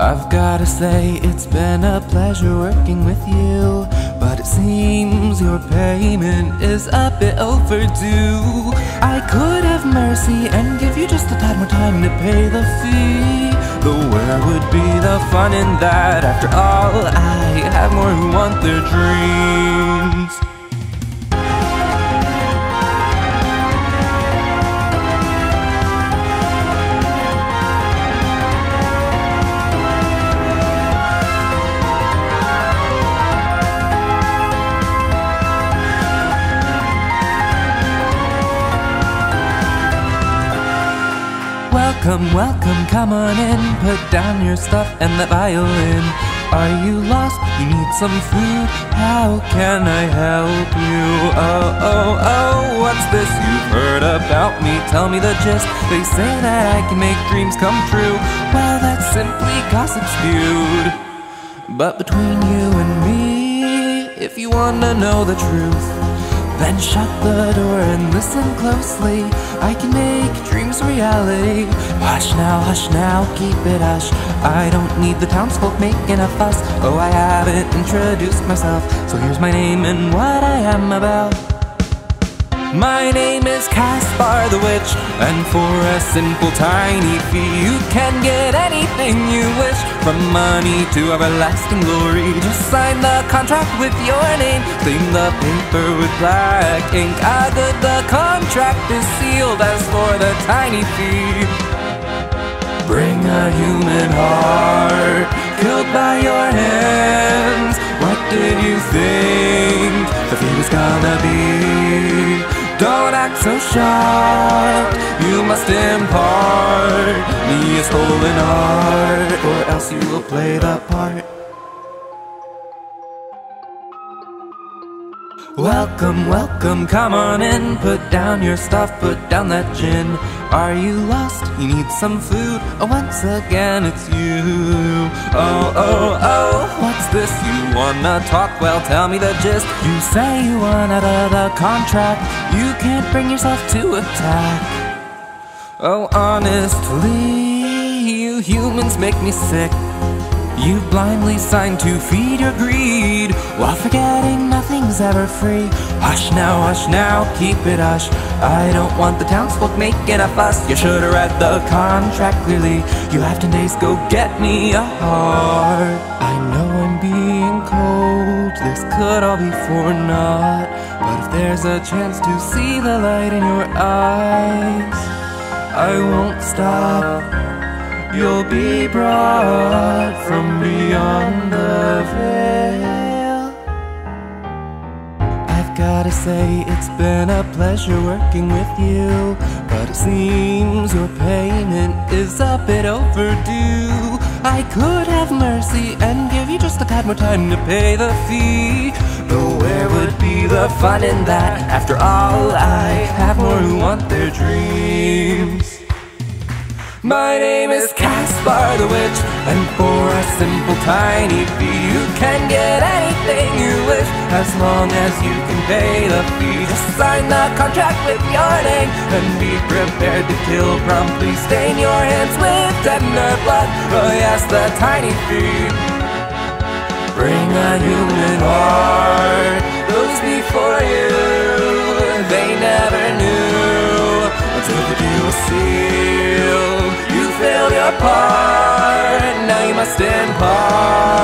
I've gotta say, it's been a pleasure working with you. But it seems your payment is a bit overdue. I could have mercy and give you just a tad more time to pay the fee. Though where would be the fun in that? After all, I have more who want their dreams. Welcome, welcome, come on in. Put down your stuff and the violin. Are you lost? You need some food? How can I help you? Oh, oh, oh, what's this you've heard about me? Tell me the gist. They say that I can make dreams come true. Well, that's simply gossip spewed. But between you and me, if you wanna know the truth, then shut the door and listen closely. I can make dreams reality. Hush now, hush now, keep it hush. I don't need the townsfolk making a fuss. Oh, I haven't introduced myself, so here's my name and what I am about. My name is Caspar the Witch, and for a simple tiny fee, you can get anything you wish, from money to everlasting glory. Just sign the contract with your name, clean the paper with black ink. Ah, good, the contract is sealed. As for the tiny fee, bring a human heart killed by your hands. What did you think the fee was gonna be? Don't act so shocked. You must impart me a stolen heart, or else you will play the part. Welcome, welcome, come on in. Put down your stuff, put down that gin. Are you lost? You need some food? Oh, once again, it's you. Oh, oh, oh, what's this? You wanna talk? Well, tell me the gist. You say you want out of the contract. You can't bring yourself to attack. Oh, honestly, you humans make me sick. You blindly sign to feed your greed while forgetting nothing's ever free. Hush now, hush now, keep it hush. I don't want the townsfolk making a fuss. You should have read the contract clearly. You have 10 days, go get me a heart. I know I'm being cold, this could all be for naught. But if there's a chance to see the light in your eyes, I won't stop. You'll be brought from beyond the veil. I've gotta say, it's been a pleasure working with you. But it seems your payment is a bit overdue. I could have mercy and give you just a tad more time to pay the fee. Though where would be the fun in that? After all, I have more who want their dreams. My name is Witch, and for a simple tiny fee, you can get anything you wish, as long as you can pay the fee. Just sign the contract with your name, and be prepared to kill promptly. Stain your hands with tender blood. Oh yes, the tiny fee. Bring a human heart. Those before you, they never knew until the deal was sealed. You failed your part, Stand by.